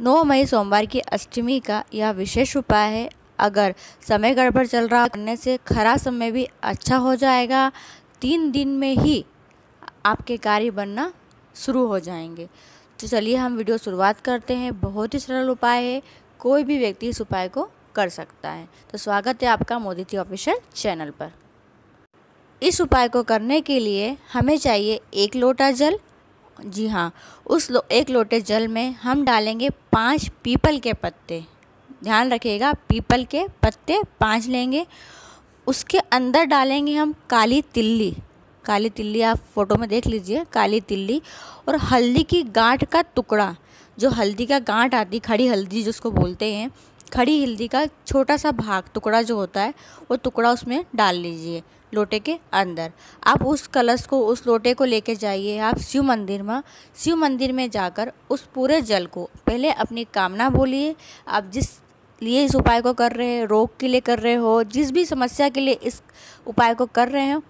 नौ मई सोमवार की अष्टमी का यह विशेष उपाय है। अगर समय गड़बड़ चल रहा करने से खरा समय भी अच्छा हो जाएगा। तीन दिन में ही आपके कार्य बनना शुरू हो जाएँगे। तो चलिए हम वीडियो शुरुआत करते हैं। बहुत ही सरल उपाय है। कोई भी व्यक्ति इस उपाय को कर सकता है। तो स्वागत है आपका मोदी थी ऑफिशियल चैनल पर। इस उपाय को करने के लिए हमें चाहिए एक लोटा जल जी हाँ उस लो, एक लोटे जल में हम डालेंगे पाँच पीपल के पत्ते। ध्यान रखिएगा पीपल के पत्ते पाँच लेंगे। उसके अंदर डालेंगे हम काली तिल्ली। काली तिल्ली आप फ़ोटो में देख लीजिए काली तिल्ली। और हल्दी की गांठ का टुकड़ा जो हल्दी का गांठ आती खड़ी हल्दी जिसको बोलते हैं खड़ी हल्दी का छोटा सा भाग, टुकड़ा जो होता है, वो टुकड़ा उसमें डाल लीजिए, लोटे के अंदर। आप उस कलश को, उस लोटे को लेके जाइए। आप शिव मंदिर में, शिव मंदिर में जाकर उस पूरे जल को पहले अपनी कामना बोलिए। आप जिस लिए इस उपाय को कर रहे हैं, रोग के लिए कर रहे हो, जिस भी समस्या के लिए इस उपाय को कर रहे हो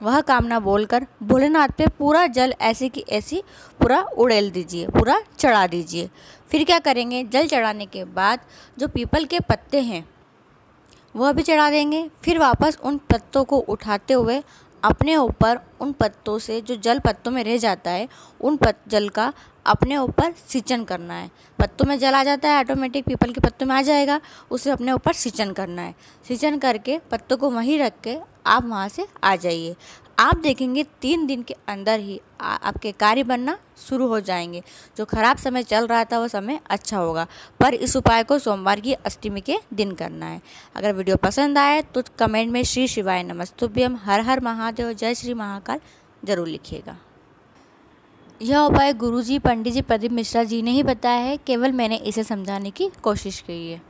वह कामना बोलकर, भोलेनाथ पे पूरा जल ऐसे की ऐसी, पूरा उड़ेल दीजिए, पूरा चढ़ा दीजिए। फिर क्या करेंगे? जल चढ़ाने के बाद जो पीपल के पत्ते हैं वह भी चढ़ा देंगे। फिर वापस उन पत्तों को उठाते हुए अपने ऊपर उन पत्तों से, जो जल पत्तों में रह जाता है, उन पत, जल का अपने ऊपर सिंचन करना है। पत्तों में जल आ जाता है ऑटोमेटिक पीपल के पत्तों में आ जाएगा, उसे अपने ऊपर सिंचन करना है। सिंचन करके पत्तों को वहीं रख के आप वहाँ से आ जाइए। आप देखेंगे तीन दिन के अंदर ही आ, आपके कार्य बनना शुरू हो जाएँगे। जो खराब समय चल रहा था वो समय अच्छा होगा। पर इस उपाय को सोमवार की अष्टमी के दिन करना है। अगर वीडियो पसंद आए तो कमेंट में श्री शिवाय नमस्तुभ्यम हर हर महादेव जय श्री महाकाल ज़रूर लिखिएगा। यह उपाय गुरुजी पंडित जी प्रदीप मिश्रा जी ने ही बताया है। केवल मैंने इसे समझाने की कोशिश की है।